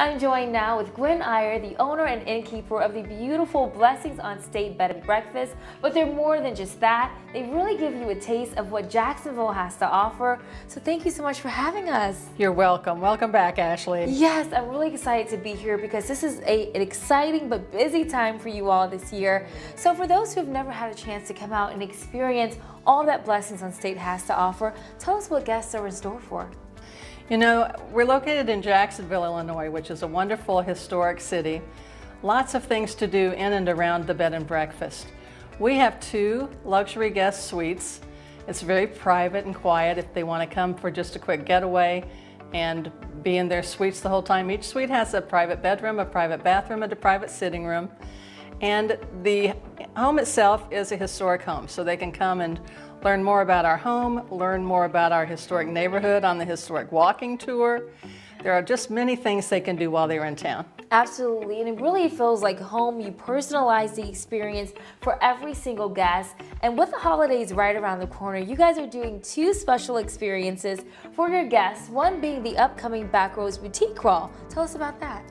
I'm joined now with Gwen Iyer, the owner and innkeeper of the beautiful Blessings on State Bed and Breakfast. But they're more than just that. They really give you a taste of what Jacksonville has to offer. So thank you so much for having us. You're welcome. Welcome back, Ashley. Yes, I'm really excited to be here because this is a, an exciting but busy time for you all this year. So for those who have never had a chance to come out and experience all that Blessings on State has to offer, tell us what guests are in store for. You know, we're located in Jacksonville, Illinois, which is a wonderful historic city. Lots of things to do in and around the bed and breakfast. We have two luxury guest suites. It's very private and quiet if they want to come for just a quick getaway and be in their suites the whole time. Each suite has a private bedroom, a private bathroom, and a private sitting room. And the home itself is a historic home, so they can come and learn more about our home, learn more about our historic neighborhood on the historic walking tour. There are just many things they can do while they're in town. Absolutely, and it really feels like home. You personalize the experience for every single guest. And with the holidays right around the corner, you guys are doing two special experiences for your guests, one being the upcoming Back Backroads Boutique Crawl. Tell us about that.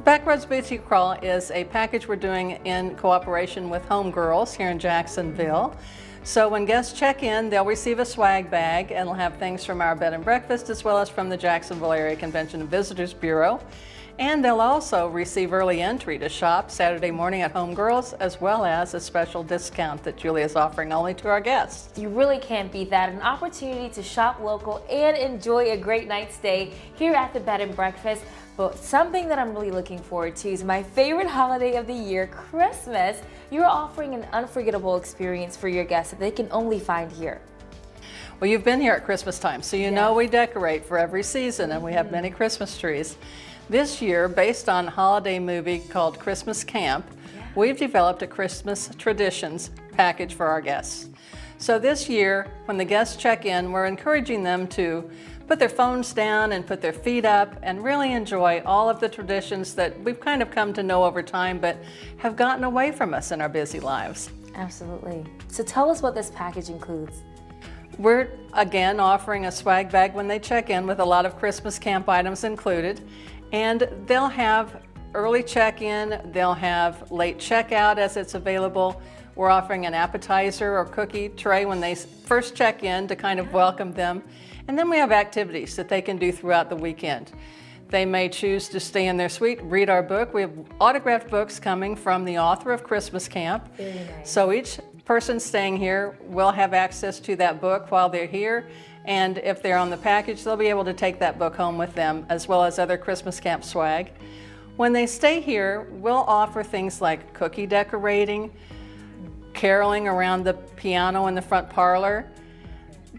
The Backroads Boutique Crawl is a package we're doing in cooperation with Homegirls here in Jacksonville. So when guests check in, they'll receive a swag bag and will have things from our bed and breakfast as well as from the Jacksonville Area Convention and Visitors Bureau. And they'll also receive early entry to shop Saturday morning at Homegirls, as well as a special discount that Julia is offering only to our guests. You really can't beat that. An opportunity to shop local and enjoy a great night's stay here at the bed and breakfast. But something that I'm really looking forward to is my favorite holiday of the year, Christmas. You're offering an unforgettable experience for your guests that they can only find here. Well, you've been here at Christmas time, so you know we decorate for every season and we have mm-hmm. many Christmas trees. This year, based on a holiday movie called Christmas Camp, yeah. we've developed a Christmas traditions package for our guests. So this year, when the guests check in, we're encouraging them to put their phones down and put their feet up and really enjoy all of the traditions that we've kind of come to know over time but have gotten away from us in our busy lives. Absolutely. So tell us what this package includes. We're again offering a swag bag when they check in with a lot of Christmas camp items included. And they'll have early check-in, they'll have late checkout as it's available. We're offering an appetizer or cookie tray when they first check in to kind of welcome them. And then we have activities that they can do throughout the weekend. They may choose to stay in their suite, read our book. We have autographed books coming from the author of Christmas Camp. Nice. So each person staying here will have access to that book while they're here. And if they're on the package, they'll be able to take that book home with them, as well as other Christmas camp swag. When they stay here, we'll offer things like cookie decorating, caroling around the piano in the front parlor,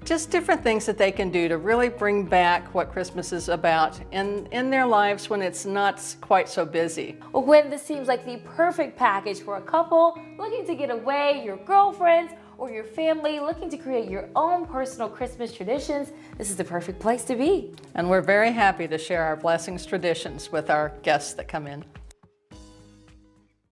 just different things that they can do to really bring back what Christmas is about in, in their lives when it's not quite so busy. When this seems like the perfect package for a couple looking to get away, your girlfriends, or your family looking to create your own personal Christmas traditions, this is the perfect place to be. And we're very happy to share our blessings traditions with our guests that come in.